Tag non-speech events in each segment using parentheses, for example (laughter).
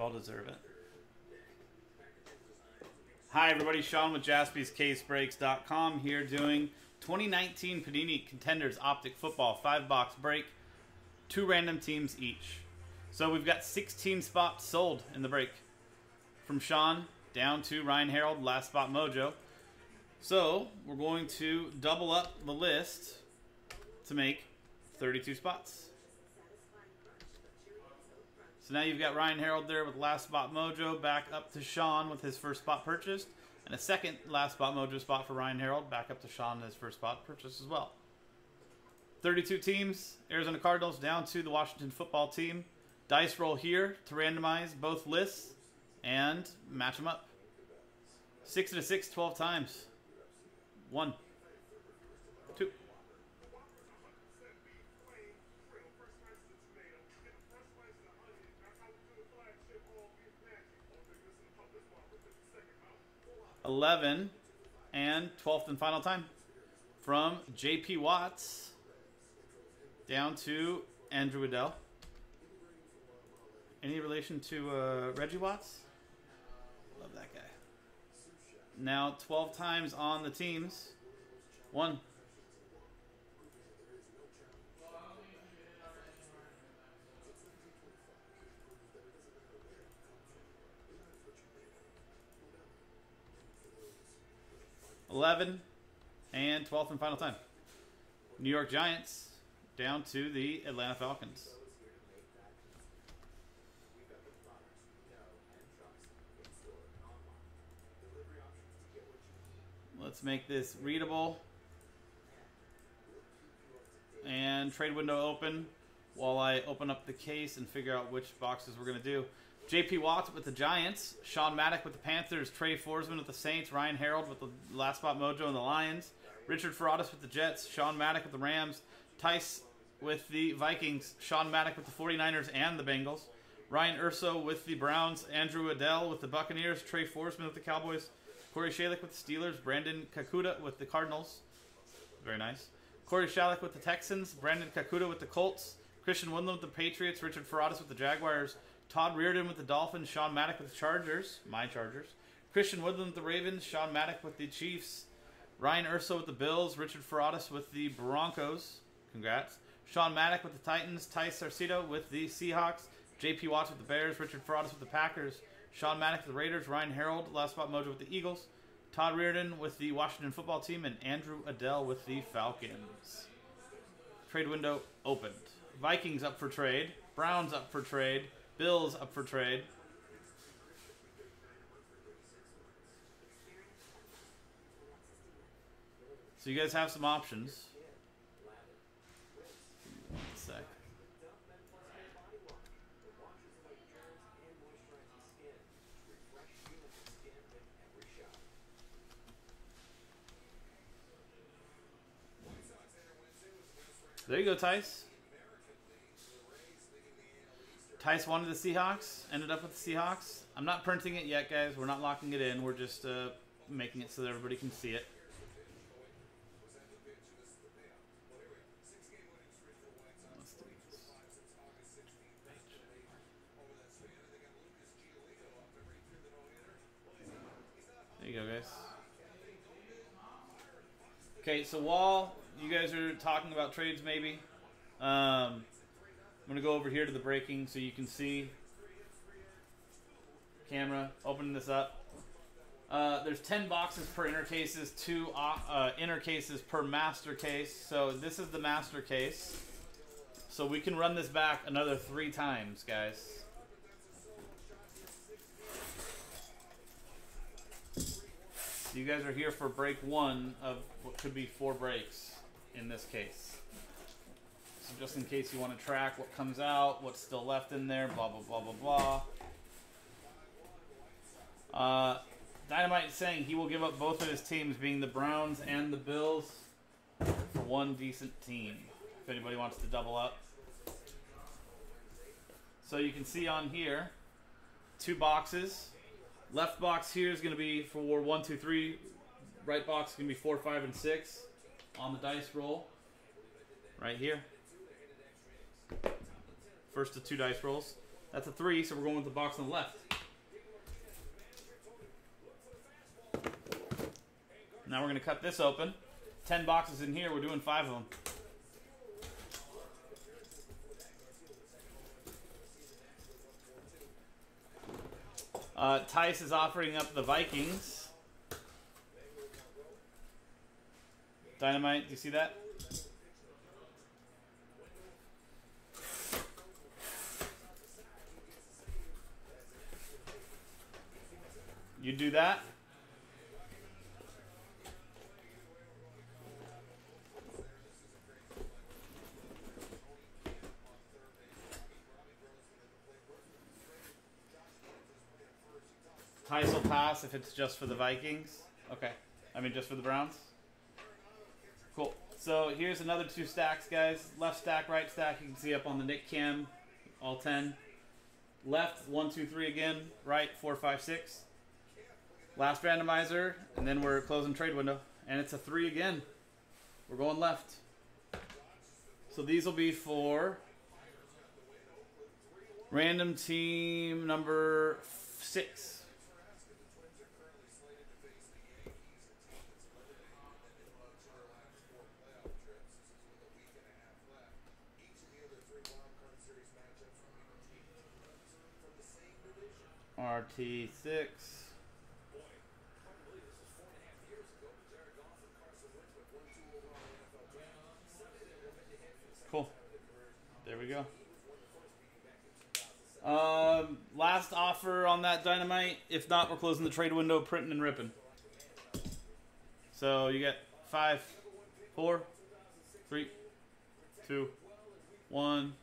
all deserve it. Hi, everybody. Sean with jaspyscasebreaks.com here doing 2019 Panini Contenders Optic Football 5 box break. Two random teams each. So we've got 16 spots sold in the break. From Sean down to Ryan Harold, last spot mojo. So we're going to double up the list to make 32 spots. So now you've got Ryan Harold there with last spot mojo, back up to Sean with his first spot purchased, and a second last spot mojo spot for Ryan Harold, back up to Sean his first spot purchased as well. 32 teams, Arizona Cardinals down to the Washington football team. Dice roll here to randomize both lists and match them up. 6 to 6, 12 times. One. 11, and 12th and final time from J.P. Watts down to Andrew Adell. Any relation to uh, Reggie Watts? Love that guy. Now 12 times on the teams. One, Eleven and twelfth and final time. New York Giants down to the Atlanta Falcons. Let's make this readable. And trade window open while I open up the case and figure out which boxes we're going to do. JP Watts with the Giants, Sean Maddock with the Panthers, Trey Forsman with the Saints, Ryan Harold with the last spot mojo and the Lions, Richard Ferratus with the Jets, Sean Maddock with the Rams, Tice with the Vikings, Sean Maddock with the 49ers and the Bengals, Ryan Urso with the Browns, Andrew Adell with the Buccaneers, Trey Forsman with the Cowboys, Corey Shalik with the Steelers. Brandon Kakuda with the Cardinals. Very nice. Corey Shalik with the Texans. Brandon Kakuda with the Colts. Christian Woodland with the Patriots. Richard Ferratus with the Jaguars. Todd Reardon with the Dolphins. Sean Maddock with the Chargers. My Chargers. Christian Woodland with the Ravens. Sean Maddock with the Chiefs. Ryan Urso with the Bills. Richard Ferratus with the Broncos. Congrats. Sean Maddock with the Titans. Tice Sarcito with the Seahawks. JP Watts with the Bears. Richard Ferratus with the Packers. Sean Maddock with the Raiders, Ryan Harold, last spot mojo with the Eagles, Todd Reardon with the Washington football team, and Andrew Adell with the Falcons. Trade window opened. Vikings up for trade. Browns up for trade. Bills up for trade. So you guys have some options. Sec. There you go, Tice. Tice wanted the Seahawks, ended up with the Seahawks. I'm not printing it yet, guys. We're not locking it in. We're just uh, making it so that everybody can see it. There you go, guys. Okay, so while you guys are talking about trades, maybe, um, I'm going to go over here to the breaking so you can see. Camera, opening this up. Uh, there's 10 boxes per inner cases, two uh, uh, inner cases per master case. So this is the master case. So we can run this back another three times, guys. You guys are here for break one of what could be four breaks in this case. Just in case you want to track what comes out, what's still left in there, blah, blah, blah, blah, blah. Uh, Dynamite saying he will give up both of his teams, being the Browns and the Bills, for one decent team. If anybody wants to double up. So you can see on here, two boxes. Left box here is going to be for one, two, three. Right box is going to be four, five, and six on the dice roll. Right here. First of two dice rolls. That's a three, so we're going with the box on the left. Now we're going to cut this open. Ten boxes in here. We're doing five of them. Uh, Tice is offering up the Vikings. Dynamite, do you see that? You do that? Tice will pass if it's just for the Vikings. Okay. I mean, just for the Browns. Cool. So here's another two stacks, guys. Left stack, right stack. You can see up on the Nick Cam, all 10. Left, one, two, three again. Right, four, five, six. Last randomizer, and then we're closing trade window. And it's a three again. We're going left. So these will be for random team number six. RT6. Cool. There we go. Um, last offer on that dynamite. If not, we're closing the trade window, printing and ripping. So you get five, four, three, two, one.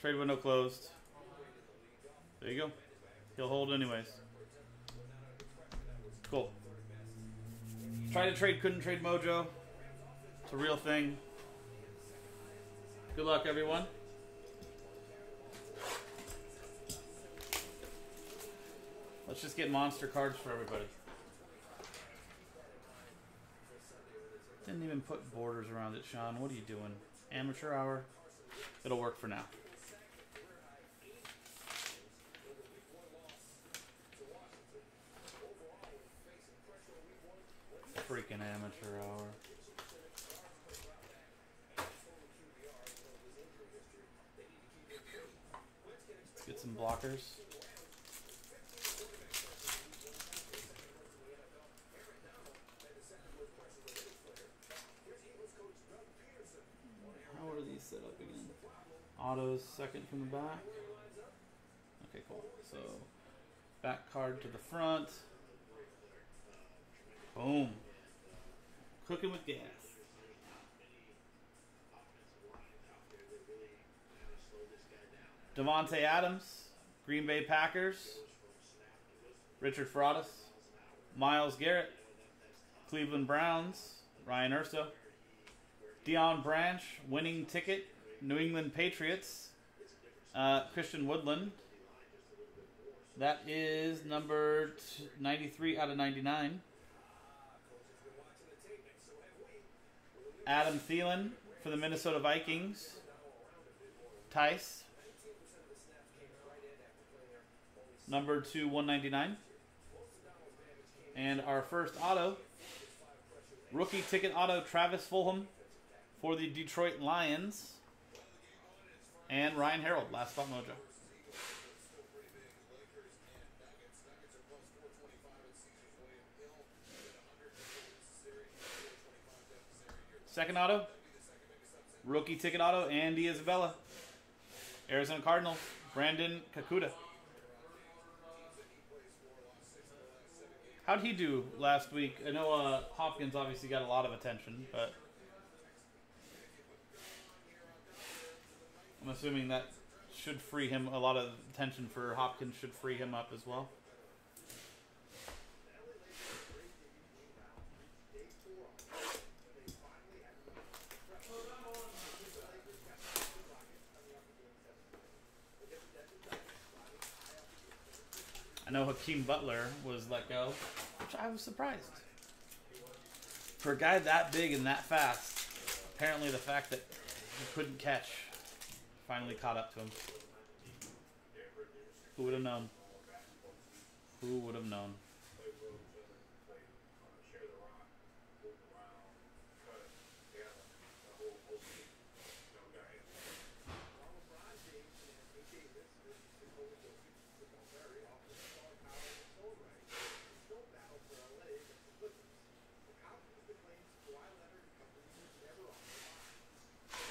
Trade window closed. There you go. He'll hold anyways. Cool. Try to trade, couldn't trade Mojo. It's a real thing. Good luck, everyone. Let's just get monster cards for everybody. Didn't even put borders around it, Sean. What are you doing? Amateur hour? It'll work for now. Freaking amateur hour. Let's get some blockers. How are these set up again? Autos second from the back. Okay, cool. So back card to the front. Boom. Cooking with gas. Davante Adams, Green Bay Packers. Richard Fraudis, Myles Garrett, Cleveland Browns, Ryan Urso. Deion Branch, winning ticket, New England Patriots. Uh, Christian Woodland. That is number 93 out of 99. Adam Thielen for the Minnesota Vikings. Tice. Number two, 199. And our first auto, rookie ticket auto, Travis Fulgham for the Detroit Lions. And Ryan Harold, last spot mojo. Second auto, rookie ticket auto, Andy Isabella. Arizona Cardinals, Brandon Kakuda. How'd he do last week? I know uh, Hopkins obviously got a lot of attention, but I'm assuming that should free him a lot of attention for Hopkins should free him up as well. I know Hakeem Butler was let go, which I was surprised. For a guy that big and that fast, apparently the fact that he couldn't catch finally caught up to him. Who would have known? Who would have known?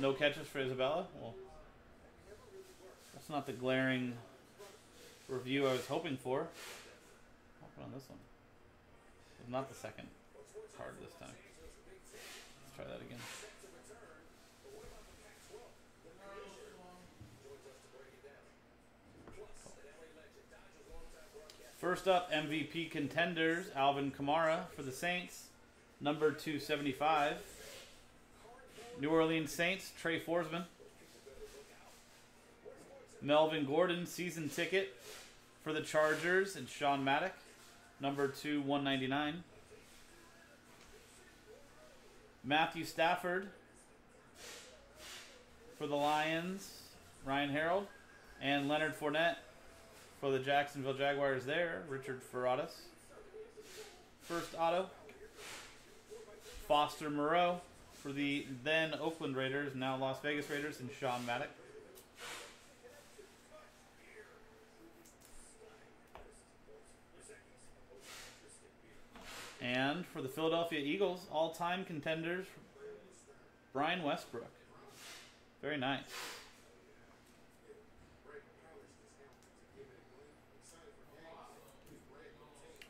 No catches for Isabella? Well, that's not the glaring review I was hoping for. What on this one? It's not the second card this time. Let's try that again. First up, MVP contenders, Alvin Kamara for the Saints, number 275. New Orleans Saints, Trey Forsman. Melvin Gordon, season ticket for the Chargers, and Sean Maddock, number 2, 199. Matthew Stafford for the Lions, Ryan Harold, and Leonard Fournette for the Jacksonville Jaguars there, Richard Ferradas. First auto. Foster Moreau for the then Oakland Raiders, now Las Vegas Raiders, and Sean Maddock. And for the Philadelphia Eagles, all-time contenders, Brian Westbrook. Very nice.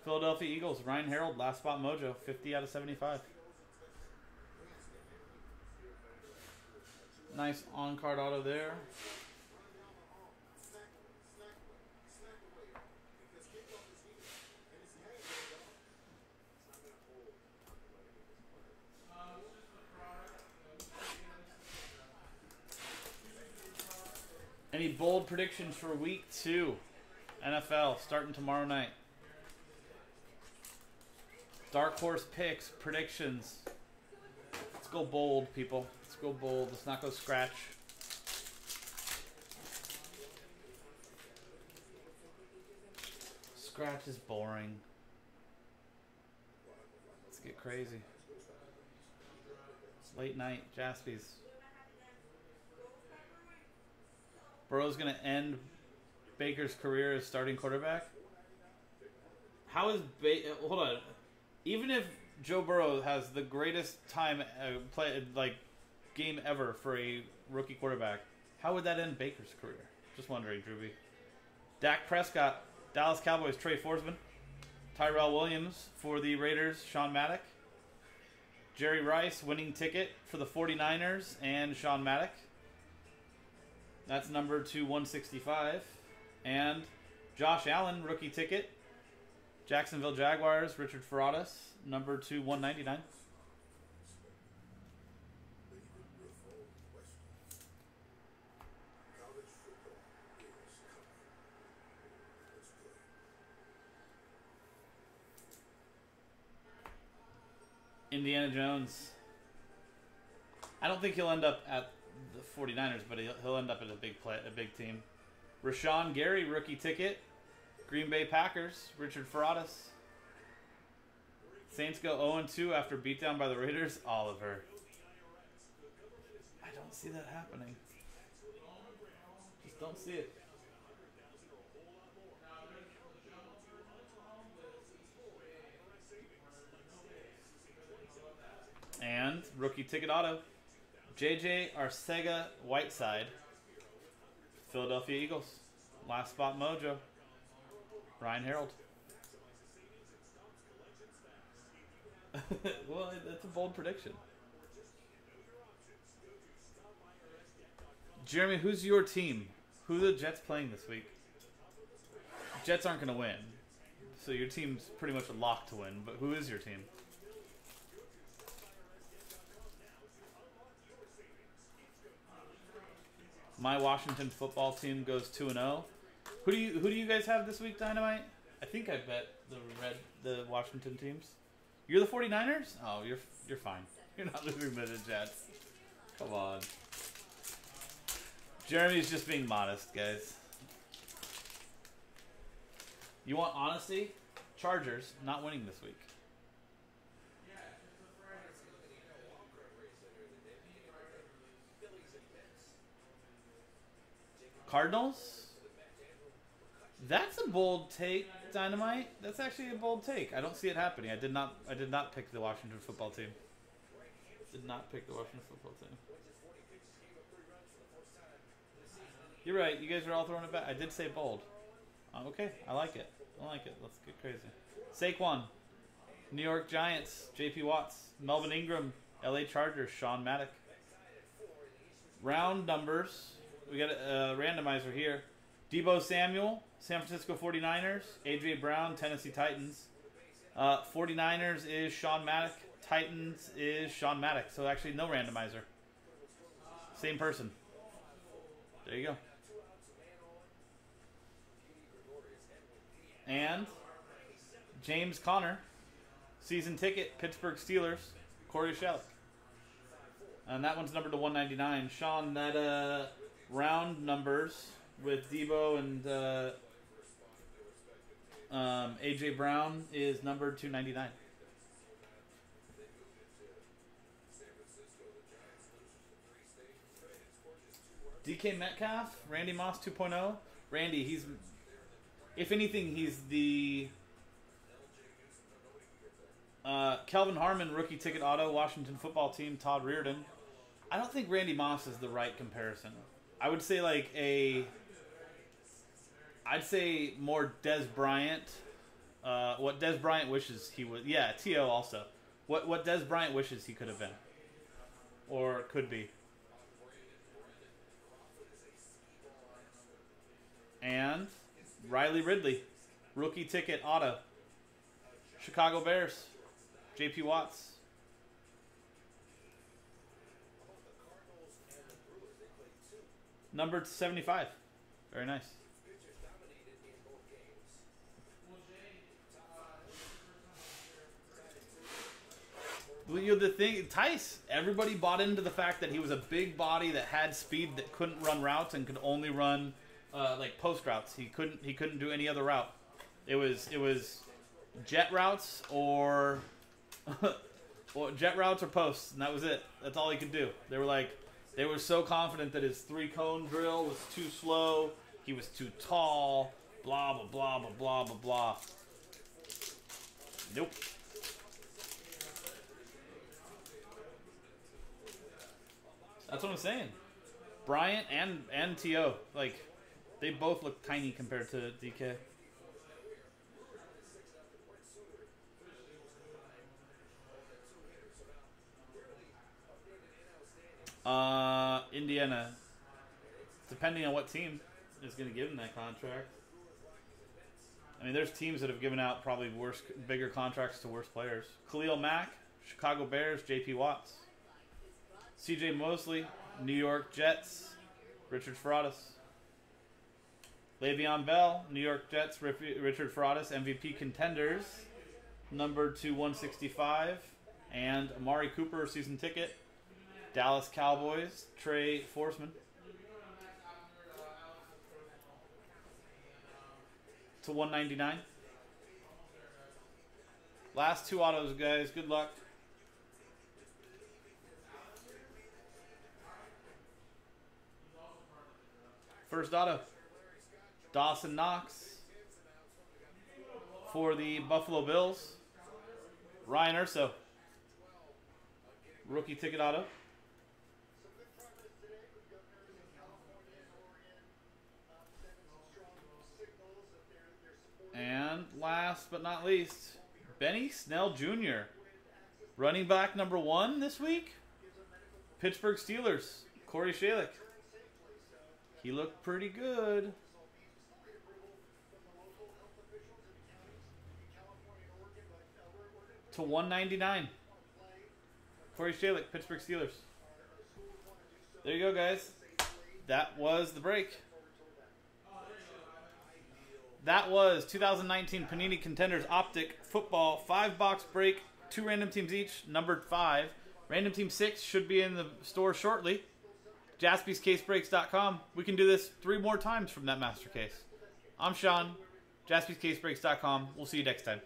Philadelphia Eagles, Ryan Harold, last spot mojo, 50 out of 75. Nice on-card auto there. Bold predictions for week two? NFL starting tomorrow night. Dark horse picks, predictions. Let's go bold, people. Let's go bold. Let's not go scratch. Scratch is boring. Let's get crazy. It's Late night, Jaspys. Burrow's going to end Baker's career as starting quarterback. How is ba- hold on? Even if Joe Burrow has the greatest time uh, play like game ever for a rookie quarterback, how would that end Baker's career? Just wondering, Drewby. Dak Prescott, Dallas Cowboys, Trey Forsman, Tyrell Williams for the Raiders, Sean Maddock, Jerry Rice, winning ticket for the 49ers, and Sean Maddock. That's number to 165. And Josh Allen, rookie ticket. Jacksonville Jaguars, Richard Ferradas, number to 199. Indiana Jones. I don't think he'll end up at 49ers, but he'll, he'll end up at a big play, a big team. Rashan Gary, rookie ticket. Green Bay Packers, Richard Ferradas. Saints go 0-2 after beatdown by the Raiders, Oliver. I don't see that happening. Just don't see it. And rookie ticket auto. JJ Arcega Whiteside. Philadelphia Eagles. Last spot mojo. Ryan Harold. (laughs) well, that's a bold prediction. Jeremy, who's your team? Who the Jets playing this week? Jets aren't going to win. So your team's pretty much a lock to win, but who is your team? My Washington football team goes 2 and 0. Who do you who do you guys have this week, Dynamite? I think I bet the red the Washington teams. You're the 49ers? Oh, you're you're fine. (laughs) You're not losing to the Jets. Come on. Jeremy's just being modest, guys. You want honesty? Chargers not winning this week. Cardinals? That's a bold take, Dynamite. That's actually a bold take. I don't see it happening. I did not I did not pick the Washington football team. Did not pick the Washington football team. You're right. You guys are all throwing it back. I did say bold. Uh, okay, I like it. I like it. Let's get crazy. Saquon, New York Giants, J.P. Watts, Melvin Ingram, L.A. Chargers, Sean Maddock. Round numbers. We got a randomizer here. Deebo Samuel, San Francisco 49ers. A.J. Brown, Tennessee Titans. Uh, 49ers is Sean Maddock. Titans is Sean Maddock. So actually, no randomizer. Same person. There you go. And James Conner, season ticket, Pittsburgh Steelers, Corey Shellick. And that one's numbered to 199. Sean, that uh, round numbers with Deebo and uh, um, AJ Brown is number 299. DK Metcalf, Randy Moss 2.0. Randy, he's if anything, he's the uh, Kelvin Harmon rookie ticket auto Washington football team Todd Reardon. I don't think Randy Moss is the right comparison. I would say like a I'd say more Dez Bryant. Uh, what Dez Bryant wishes he would. Yeah, To also. What what Dez Bryant wishes he could have been, or could be. And Riley Ridley, rookie ticket auto. Chicago Bears, J.P. Watts. Numbered 75. Very nice. Well, you know, the thing, Tice, everybody bought into the fact that he was a big body that had speed that couldn't run routes and could only run uh, like post routes. He couldn't he couldn't do any other route. It was it was jet routes or (laughs) or jet routes or posts, and that was it. That's all he could do. They were like they were so confident that his three cone drill was too slow. He was too tall. Blah blah blah blah blah blah blah. Nope. That's what I'm saying. Bryant and and To like they both look tiny compared to DK. Uh, Indiana. Depending on what team is going to give him that contract. I mean, there's teams that have given out probably worse, bigger contracts to worse players. Khalil Mack, Chicago Bears, J.P. Watts. C.J. Mosley, New York Jets, Richard Faradas. Le'Veon Bell, New York Jets, Richard Faradas, MVP contenders, number to 165. And Amari Cooper, season ticket, Dallas Cowboys, Trey Forsman. To 199. Last two autos, guys. Good luck. First auto. Dawson Knox for the Buffalo Bills. Ryan Urso. Rookie ticket auto. Last but not least, Benny Snell Jr. Running back number one this week. Pittsburgh Steelers. Corey Shalick. He looked pretty good. to 199. Corey Shalick, Pittsburgh Steelers. There you go, guys. That was the break. That was 2019 Panini Contenders Optic Football five box break. Two random teams each, numbered five. Random team six should be in the store shortly. JaspysCaseBreaks.com. We can do this three more times from that master case. I'm Sean. JaspysCaseBreaks.com. We'll see you next time.